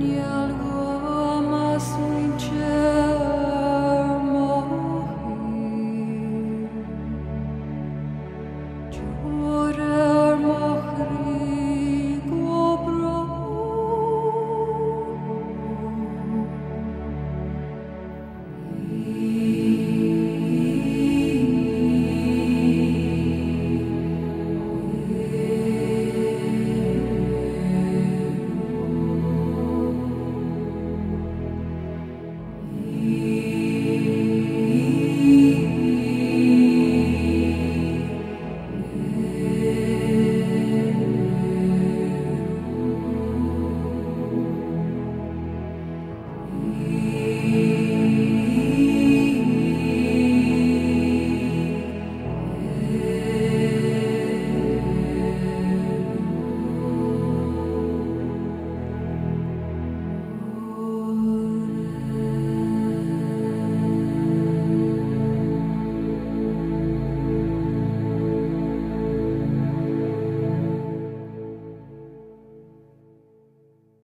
You.